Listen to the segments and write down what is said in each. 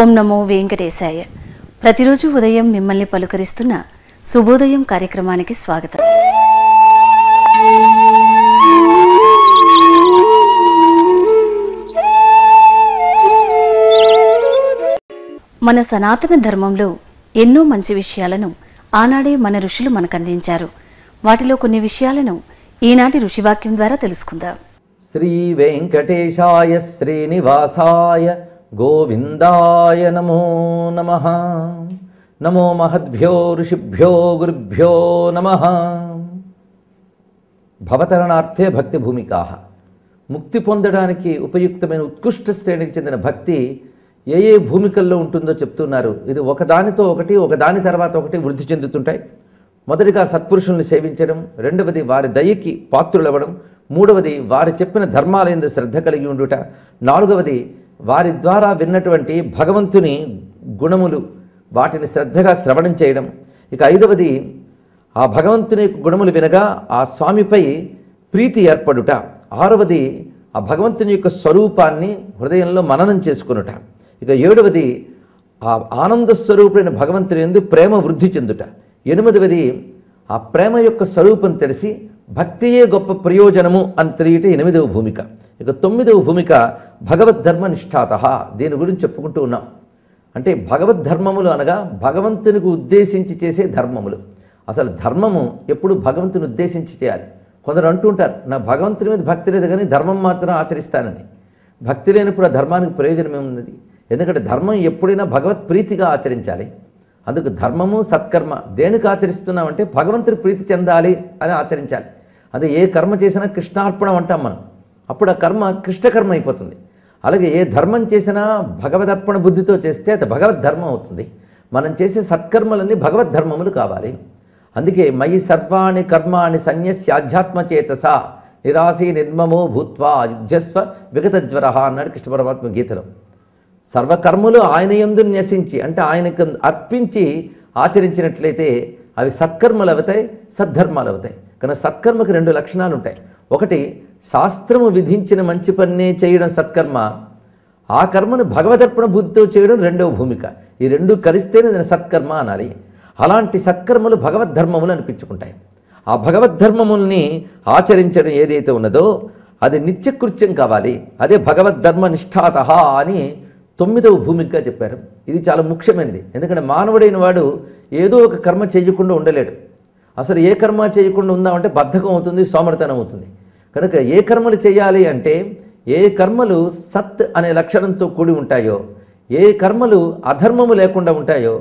ఓం నమో వెంకటేశాయ. ప్రతిరోజు ఉదయం మిమ్మల్ని పలుకరిస్తున్న శుభోదయం కార్యక్రమానికి స్వాగతం. మన సనాతన ధర్మంలో ఎన్నో మంచి విషయాలను ఆనాడే మన ఋషులు మనకందించారు. వాటిలో కొన్ని విషయాలను ఈనాటి ఋషివాక్యం ద్వారా తెలుసుకుందాం. శ్రీ వెంకటేశాయ శ్రీనివాసాయ గోవిందాయ నమో నమ. నమో మహద్భ్యో ఋషిభ్యో గురుభ్యో నమ. భవతరణార్థే భక్తి భూమికా ముక్తి పొందడానికి ఉపయుక్తమైన ఉత్కృష్ట శ్రేణికి చెందిన భక్తి ఏ ఏ భూమికల్లో ఉంటుందో చెప్తున్నారు. ఇది ఒకదానితో ఒకటి ఒకదాని తర్వాత ఒకటి వృద్ధి చెందుతుంటాయి. మొదటిగా సత్పురుషుల్ని సేవించడం రెండవది వారి దయకి పాత్రులవ్వడం మూడవది వారి చెప్పిన ధర్మాలయందు శ్రద్ధ కలిగి ఉండుట నాలుగవది వారి ద్వారా విన్నటువంటి భగవంతుని గుణములు వాటిని శ్రద్ధగా శ్రవణం చేయడం. ఇక ఐదవది ఆ భగవంతుని యొక్క గుణములు వినగా ఆ స్వామిపై ప్రీతి ఏర్పడుట. ఆరవది ఆ భగవంతుని యొక్క స్వరూపాన్ని హృదయంలో మననం చేసుకునుట. ఇక ఏడవది ఆ ఆనంద స్వరూపుడైన భగవంతుని ఎందు ప్రేమ వృద్ధి చెందుట. ఎనిమిదవది ఆ ప్రేమ యొక్క స్వరూపం తెలిసి భక్తియే గొప్ప ప్రయోజనము అని తెలియట ఎనిమిదవ భూమిక. ఇక తొమ్మిదవ భూమిక భగవద్ధర్మ నిష్ఠాత. దీని గురించి చెప్పుకుంటూ ఉన్నాం. అంటే భగవద్ ధర్మములు అనగా భగవంతునికి ఉద్దేశించి చేసే ధర్మములు. అసలు ధర్మము ఎప్పుడు భగవంతుని ఉద్దేశించి చేయాలి? కొందరు అంటుంటారు నా భగవంతుని మీద భక్తి లేదు కానీ ధర్మం మాత్రం ఆచరిస్తానని. భక్తి లేనప్పుడు ఆ ధర్మానికి ప్రయోజనం ఏమున్నది? ఎందుకంటే ధర్మం ఎప్పుడైనా భగవత్ ప్రీతిగా ఆచరించాలి. అందుకు ధర్మము సత్కర్మ దేనికి ఆచరిస్తున్నామంటే భగవంతుని ప్రీతి చెందాలి అని ఆచరించాలి. అదే ఏ కర్మ చేసినా కృష్ణార్పణం అంటాం మనం. అప్పుడు ఆ కర్మ కృష్ణకర్మ అయిపోతుంది. అలాగే ఏ ధర్మం చేసినా భగవదర్పణ బుద్ధితో చేస్తే అది భగవద్ ధర్మం అవుతుంది. మనం చేసే సత్కర్మలన్నీ భగవద్ ధర్మములు కావాలి. అందుకే మయి సర్వాణి కర్మాణి సన్యస్యాధ్యాత్మ చేతస నిరాశీ నిర్మమో భూత్వా యుద్ధస్వ విగతజ్వర అన్నాడు కృష్ణ పరమాత్మ గీతలో. సర్వకర్మలు ఆయన ఎందు న్యసించి అంటే ఆయనకు అర్పించి ఆచరించినట్లయితే అవి సత్కర్మలు అవుతాయి సద్ధర్మాలు అవుతాయి. కానీ సత్కర్మకి రెండు లక్షణాలు ఉంటాయి ఒకటి శాస్త్రము విధించిన మంచి పన్నే చేయడం సత్కర్మ. ఆ కర్మను భగవదర్పణ బుద్ధితో చేయడం రెండవ భూమిక. ఈ రెండు కలిస్తేనే దాని సత్కర్మ అనాలి. అలాంటి సత్కర్మలు భగవద్ధర్మములు అనిపించుకుంటాయి. ఆ భగవద్ధర్మముల్ని ఆచరించడం ఏదైతే ఉన్నదో అది నిత్యకృత్యం కావాలి. అదే భగవద్ధర్మ నిష్ఠాత అని తొమ్మిదవ భూమికగా చెప్పారు. ఇది చాలా ముఖ్యమైనది. ఎందుకంటే మానవుడైన వాడు ఏదో ఒక కర్మ చేయకుండా ఉండలేడు. అసలు ఏ కర్మ చేయకుండా ఉందామంటే బద్ధకం అవుతుంది సోమరితనం అవుతుంది. కనుక ఏ కర్మలు చేయాలి అంటే ఏ కర్మలు సత్ అనే లక్షణంతో కూడి ఉంటాయో ఏ కర్మలు అధర్మము లేకుండా ఉంటాయో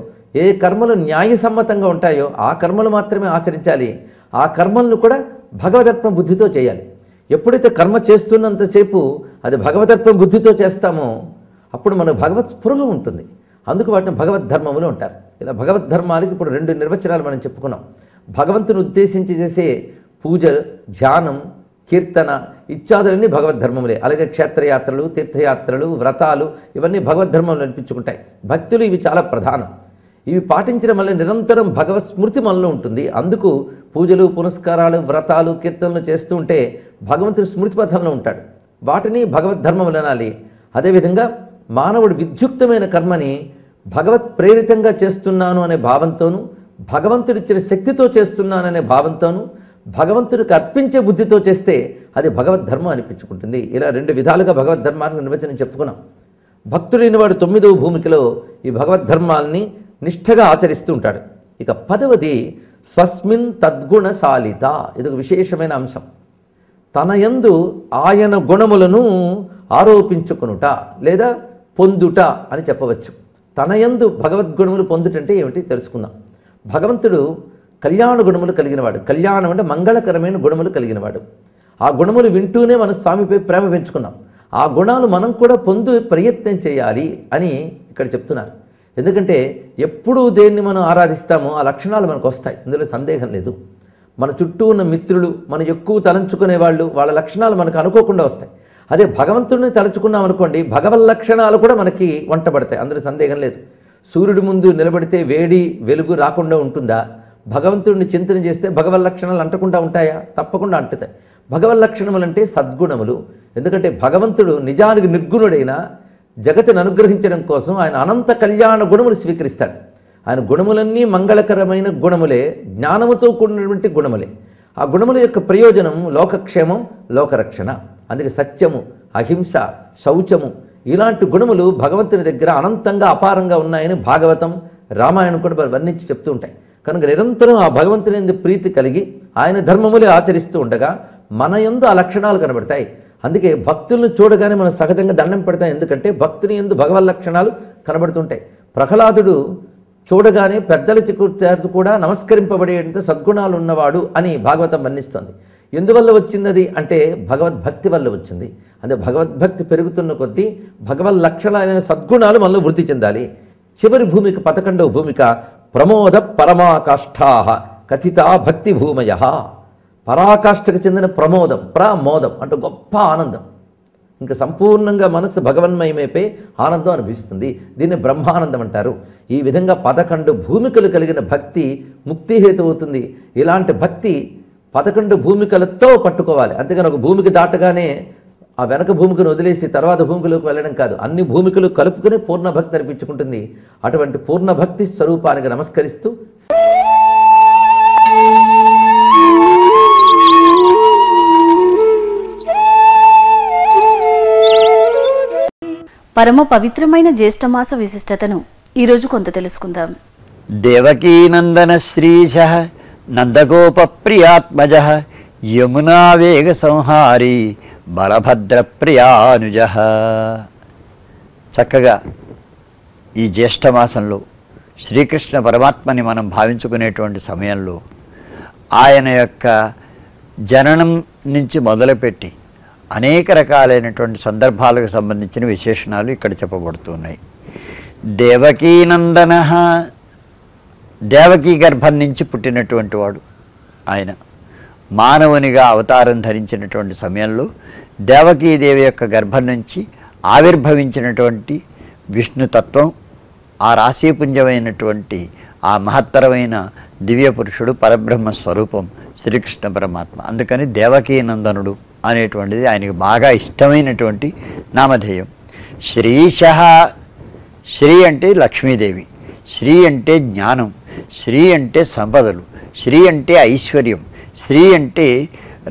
ఏ కర్మలు న్యాయసమ్మతంగా ఉంటాయో ఆ కర్మలు మాత్రమే ఆచరించాలి. ఆ కర్మలను కూడా భగవదర్పణ బుద్ధితో చేయాలి. ఎప్పుడైతే కర్మ చేస్తున్నంతసేపు అది భగవదర్పణ బుద్ధితో చేస్తామో అప్పుడు మనకు భగవత్ స్పృహ ఉంటుంది. అందుకు వాటిని భగవద్ధర్మములు ఉంటారు ఇలా భగవద్ధర్మాలకు ఇప్పుడు రెండు నిర్వచనాలు మనం చెప్పుకున్నాం. భగవంతుని ఉద్దేశించి చేసే పూజ ధ్యానం కీర్తన ఇత్యాదులన్నీ భగవద్ ధర్మములే అలాగే క్షేత్రయాత్రలు తీర్థయాత్రలు వ్రతాలు ఇవన్నీ భగవద్ అనిపించుకుంటాయి భక్తులు ఇవి చాలా ప్రధానం. ఇవి పాటించడం వల్ల నిరంతరం భగవత్ స్మృతి మనలో ఉంటుంది. అందుకు పూజలు పునస్కారాలు వ్రతాలు కీర్తనలు చేస్తూ ఉంటే భగవంతుడు స్మృతి పథంలో ఉంటాడు. వాటిని భగవద్ ధర్మములు అనాలి అదేవిధంగా మానవుడు విద్యుక్తమైన కర్మని భగవత్ ప్రేరితంగా చేస్తున్నాను అనే భావంతోనూ భగవంతుడిచ్చిన శక్తితో చేస్తున్నాననే భావంతోనూ భగవంతుడికి అర్పించే బుద్ధితో చేస్తే అది భగవద్ధర్మం అనిపించుకుంటుంది. ఇలా రెండు విధాలుగా భగవద్ధర్మాన్ని నిర్వచనం చెప్పుకున్నాం. భక్తుడైన వాడు తొమ్మిదవ భూమికలో ఈ భగవద్ధర్మాల్ని నిష్ఠగా ఆచరిస్తూ ఉంటాడు. ఇక పదవది స్వస్మిన్ తద్గుణశాలిత. ఇది ఒక విశేషమైన అంశం. తన యందు ఆయన గుణములను ఆరోపించుకొనుట లేదా పొందుట అని చెప్పవచ్చు. తన యందు భగవద్గుణములు పొందుటంటే ఏమిటి తెలుసుకుందాం. భగవంతుడు కళ్యాణ గుణములు కలిగినవాడు. కళ్యాణం అంటే మంగళకరమైన గుణములు కలిగినవాడు. ఆ గుణములు వింటూనే మన స్వామిపై ప్రేమ పెంచుకున్నాం. ఆ గుణాలు మనం కూడా పొందు ప్రయత్నం చేయాలి అని ఇక్కడ చెప్తున్నారు. ఎందుకంటే ఎప్పుడు దేన్ని మనం ఆరాధిస్తామో ఆ లక్షణాలు మనకు వస్తాయి. ఇందులో సందేహం లేదు. మన చుట్టూ ఉన్న మిత్రులు మనం ఎక్కువ తలంచుకునే వాళ్ళు వాళ్ళ లక్షణాలు మనకు అనుకోకుండా వస్తాయి. అదే భగవంతుడిని తలుచుకున్నాం అనుకోండి భగవల్ లక్షణాలు కూడా మనకి వంటబడతాయి అందులో సందేహం లేదు. సూర్యుడి ముందు నిలబడితే వేడి వెలుగు రాకుండా ఉంటుందా? భగవంతుడిని చింతన చేస్తే భగవల్ లక్షణాలు అంటకుండా ఉంటాయా? తప్పకుండా అంటుతాయి. భగవల్ లక్షణములు అంటే సద్గుణములు. ఎందుకంటే భగవంతుడు నిజానికి నిర్గుణుడైన జగతిని అనుగ్రహించడం కోసం ఆయన అనంత కళ్యాణ గుణములు స్వీకరిస్తాడు. ఆయన గుణములన్నీ మంగళకరమైన గుణములే జ్ఞానముతో కూడినటువంటి గుణములే. ఆ గుణముల యొక్క ప్రయోజనం లోకక్షేమం లోకరక్షణ. అందుకే సత్యము అహింస శౌచము ఇలాంటి గుణములు భగవంతుని దగ్గర అనంతంగా అపారంగా ఉన్నాయని భాగవతం రామాయణం కూడా వర్ణించి చెప్తూ ఉంటాయి. కనుక నిరంతరం ఆ భగవంతుని యందు ప్రీతి కలిగి ఆయన ధర్మములే ఆచరిస్తూ ఉండగా మన యందు ఆ లక్షణాలు కనబడతాయి. అందుకే భక్తులను చూడగానే మనం సహజంగా దండం పెడతాం. ఎందుకంటే భక్తుని ఎందు భగవన్ లక్షణాలు కనబడుతుంటాయి ప్రహ్లాదుడు చూడగానే పెద్దల చిక్కుతారు కూడా నమస్కరింపబడేంత సద్గుణాలు ఉన్నవాడు అని భాగవతం వర్ణిస్తుంది. ఎందువల్ల వచ్చింది? అంటే భగవద్భక్తి వల్ల వచ్చింది. అంటే భగవద్భక్తి పెరుగుతున్న కొద్దీ భగవద్ లక్షణాలైన సద్గుణాలు మనలో వృద్ధి చెందాలి. చివరి భూమిక పదకొండవ భూమిక ప్రమోద పరమాకాష్ఠా కథితా భక్తి భూమయ. పరాకాష్ఠకు చెందిన ప్రమోదం ప్రమోదం అంటే గొప్ప ఆనందం. ఇంకా సంపూర్ణంగా మనసు భగవన్మయమైపోయి ఆనందం అనిపిస్తుంది దీన్ని బ్రహ్మానందం అంటారు. ఈ విధంగా పదకొండు భూమికలు కలిగిన భక్తి ముక్తిహేతు అవుతుంది. ఇలాంటి భక్తి పదకొండు భూమికలతో పట్టుకోవాలి. అంతేగాని ఒక భూమికి దాటగానే ఆ వెనక భూమికను వదిలేసి తర్వాత భూమికలోకి వెళ్ళడం కాదు. అన్ని భూమికలు కలుపుకుని పూర్ణ భక్తి అనిపించుకుంటుంది. అటువంటి పూర్ణ భక్తి స్వరూపానికి నమస్కరిస్తూ పరమ పవిత్రమైన జ్యేష్ఠమాస విశిష్టతను ఈరోజు కొంత తెలుసుకుందాం. దేవకీనందన శ్రీశ నందగోప ప్రియాత్మజ యమునా వేగ సంహారి బలభద్ర ప్రియానుజ చక్కగా ఈ జ్యేష్ఠమాసంలో శ్రీకృష్ణ పరమాత్మని మనం భావించుకునేటువంటి సమయంలో ఆయన యొక్క జననం నుంచి మొదలుపెట్టి అనేక రకాలైనటువంటి సందర్భాలకు సంబంధించిన విశేషణాలు ఇక్కడ చెప్పబడుతున్నాయి. దేవకీనందన దేవకీ గర్భం నుంచి పుట్టినటువంటి వాడు ఆయన. మానవునిగా అవతారం ధరించినటువంటి సమయంలో దేవకీదేవి యొక్క గర్భం నుంచి ఆవిర్భవించినటువంటి విష్ణుతత్వం ఆ రాశీపుంజమైనటువంటి ఆ మహత్తరమైన దివ్య పురుషుడు పరబ్రహ్మ స్వరూపం శ్రీకృష్ణ పరమాత్మ. అందుకని దేవకీనందనుడు అనేటువంటిది ఆయనకు బాగా ఇష్టమైనటువంటి నామధేయం. శ్రీశ శ్రీ అంటే లక్ష్మీదేవి శ్రీ అంటే జ్ఞానం శ్రీ అంటే సంపదలు శ్రీ అంటే ఐశ్వర్యం శ్రీ అంటే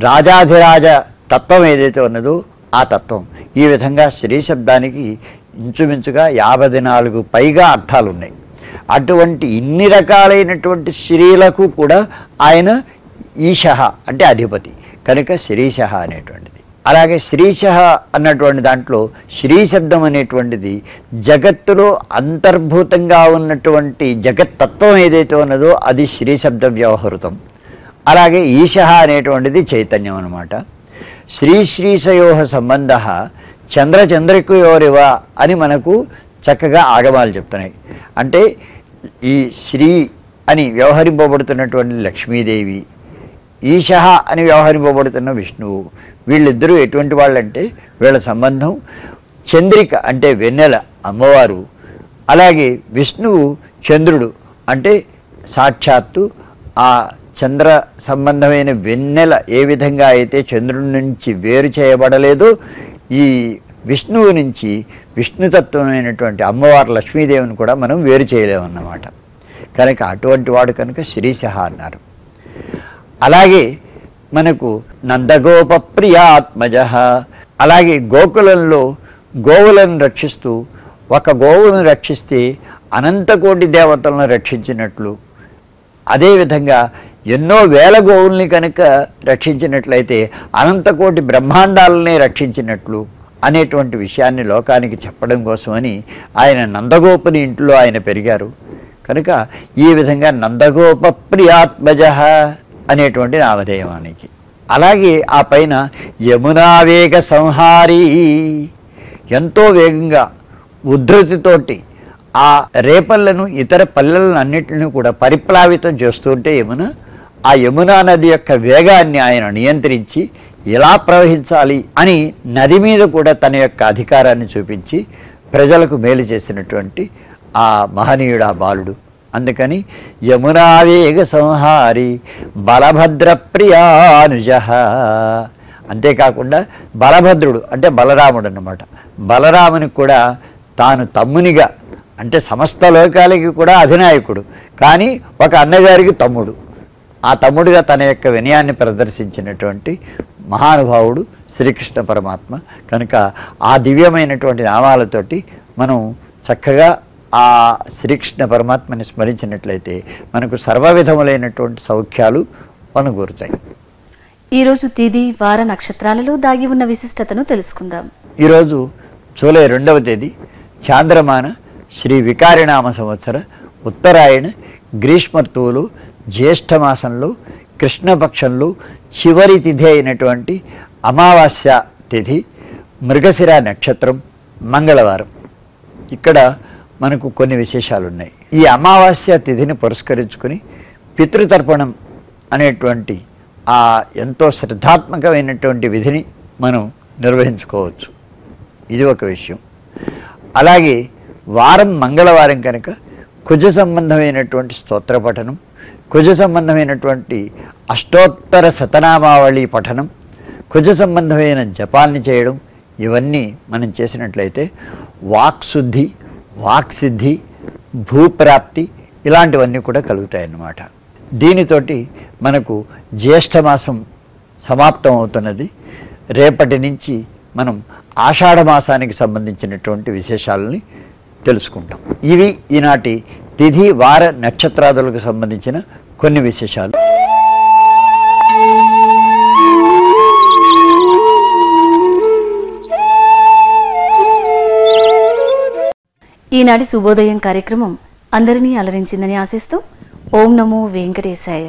రాజాధిరాజ తత్వం ఏదైతే ఉన్నదో ఆ తత్వం. ఈ విధంగా శ్రీ శబ్దానికి ఇంచుమించుగా యాభై నాలుగు పైగా అర్థాలు ఉన్నాయి అటువంటి ఇన్ని రకాలైనటువంటి శ్రీలకు కూడా ఆయన ఈశ అంటే అధిపతి. కనుక శ్రీశ అనేటువంటిది. అలాగే శ్రీశ అన్నటువంటి దాంట్లో శ్రీ శబ్దం అనేటువంటిది జగత్తులో అంతర్భూతంగా ఉన్నటువంటి జగత్తత్వం ఏదైతే ఉన్నదో అది శ్రీ శబ్ద వ్యవహృతం. అలాగే ఈశ అనేటువంటిది చైతన్యం అనమాట శ్రీ శ్రీశయోహ సంబంధ చంద్రచంద్రికయోరివ అని మనకు చక్కగా ఆగమాలు చెప్తున్నాయి. అంటే ఈ శ్రీ అని వ్యవహరింపబడుతున్నటువంటి లక్ష్మీదేవి ఈశ అని వ్యవహరింపబడుతున్న విష్ణువు వీళ్ళిద్దరూ ఎటువంటి వాళ్ళంటే వీళ్ళ సంబంధం చంద్రిక అంటే వెన్నెల అమ్మవారు అలాగే విష్ణువు చంద్రుడు అంటే సాక్షాత్తు ఆ చంద్ర సంబంధమైన వెన్నెల ఏ విధంగా అయితే చంద్రుడి నుంచి వేరు చేయబడలేదో ఈ విష్ణువు నుంచి విష్ణుతత్వమైనటువంటి అమ్మవారు లక్ష్మీదేవిని కూడా మనం వేరు చేయలేమన్నమాట. కనుక అటువంటి వాడు కనుక శ్రీశహ అన్నారు. అలాగే మనకు నందగోప ప్రియాత్మజ అలాగే గోకులంలో గోవులను రక్షిస్తూ ఒక గోవును రక్షిస్తే అనంతకోటి దేవతలను రక్షించినట్లు. అదేవిధంగా ఎన్నో వేల గోవుల్ని కనుక రక్షించినట్లయితే అనంతకోటి బ్రహ్మాండాలనే రక్షించినట్లు అనేటువంటి విషయాన్ని లోకానికి చెప్పడం కోసమని ఆయన నందగోపుని ఇంట్లో ఆయన పెరిగారు. కనుక ఈ విధంగా నందగోప ప్రియాత్మజ అనేటువంటి నామధేయమానికి అలాగే ఆ పైన యమునా వేగ సంహారీ ఎంతో వేగంగా ఉద్ధృతితోటి ఆ రేపళ్ళను ఇతర పల్లెలను అన్నిటిని కూడా పరిప్లావితం చేస్తుంటే యమున ఆ యమునా నది యొక్క వేగాన్ని ఆయన నియంత్రించి ఎలా ప్రవహించాలి అని నది మీద కూడా తన యొక్క అధికారాన్ని చూపించి ప్రజలకు మేలు చేసినటువంటి ఆ మహనీయుడు ఆ బాలుడు అందుకని యమునా వేగ సంహారి బలభద్ర ప్రియానుజ అంతేకాకుండా బలభద్రుడు అంటే బలరాముడు అన్నమాట బలరామునికి కూడా తాను తమ్మునిగా అంటే సమస్త లోకాలకి కూడా అధినాయకుడు. కానీ ఒక అన్నగారికి తమ్ముడు. ఆ తమ్ముడిగా తన యొక్క వినయాన్ని ప్రదర్శించినటువంటి మహానుభావుడు శ్రీకృష్ణ పరమాత్మ. కనుక ఆ దివ్యమైనటువంటి నామాలతోటి మనం చక్కగా ఆ శ్రీకృష్ణ పరమాత్మని స్మరించినట్లయితే మనకు సర్వవిధములైనటువంటి సౌఖ్యాలు అనుకూరుతాయి ఈరోజు తిది వార నక్షత్రాలలో దాగి ఉన్న విశిష్టతను తెలుసుకుందాం. ఈరోజు జూలై రెండవ తేదీ చాంద్రమాన శ్రీ వికారినామ సంవత్సర ఉత్తరాయణ గ్రీష్మ ఋతువులో జ్యేష్ఠమాసంలో కృష్ణపక్షంలో చివరి తిథి అయినటువంటి అమావాస్య తిథి మృగశిర నక్షత్రం మంగళవారం. ఇక్కడ మనకు కొన్ని విశేషాలు ఉన్నాయి ఈ అమావాస్య తిథిని పురస్కరించుకుని పితృతర్పణం అనేటువంటి ఆ ఎంతో శ్రద్ధాత్మకమైనటువంటి విధిని మనం నిర్వహించుకోవచ్చు. ఇది ఒక విషయం. అలాగే వారం మంగళవారం కనుక కుజ సంబంధమైనటువంటి స్తోత్ర పఠనం కుజ సంబంధమైనటువంటి అష్టోత్తర శతనామావళి పఠనం కుజ సంబంధమైన జపాల్ని చేయడం ఇవన్నీ మనం చేసినట్లయితే వాక్శుద్ధి వాక్సిద్ధి భూప్రాప్తి ఇలాంటివన్నీ కూడా కలుగుతాయి అన్నమాట దీనితోటి మనకు జ్యేష్ఠమాసం సమాప్తం అవుతున్నది రేపటి నుంచి మనం ఆషాఢ మాసానికి సంబంధించినటువంటి విశేషాలని తెలుసుకుంటాం. ఇవి ఈనాటి తిథి వార నక్షత్రాదులకు సంబంధించిన కొన్ని విశేషాలు. ఈనాటి శుభోదయం కార్యక్రమం అందరినీ అలరించిందని ఆశిస్తూ ఓం నమో వెంకటేశాయ.